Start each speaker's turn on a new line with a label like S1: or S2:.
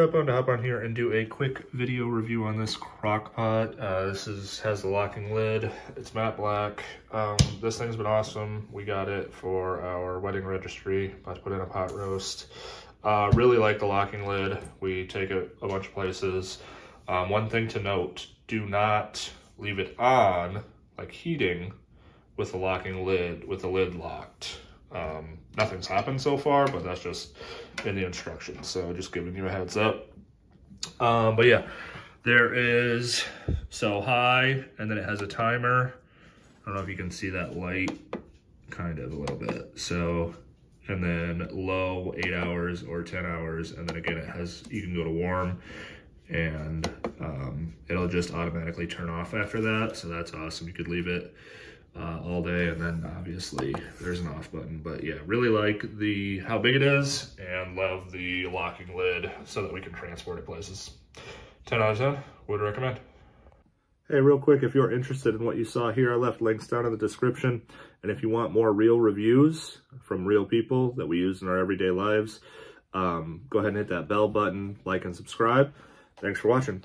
S1: up? on to hop on here and do a quick video review on this crock pot. Uh, this is has the locking lid. It's matte black. Um, this thing's been awesome. We got it for our wedding registry. About to put in a pot roast. Uh, really like the locking lid. We take it a bunch of places. Um, one thing to note, do not leave it on, like heating, with the locking lid, with the lid locked. Um, nothing's happened so far, but that's just in the instructions. So just giving you a heads up. Um, but yeah, there is, so high, and then it has a timer. I don't know if you can see that light, kind of a little bit. So, and then low, eight hours or 10 hours. And then again, it has, you can go to warm and um, it'll just automatically turn off after that. So that's awesome. You could leave it uh, all day and then obviously there's an off button but yeah really like the how big it is and love the locking lid so that we can transport it places 10 out of 10 would recommend Hey, real quick, if you're interested in what you saw here, I left links down in the description. And if you want more real reviews from real people that we use in our everyday lives, um, go ahead and hit that bell button, like and subscribe. Thanks for watching.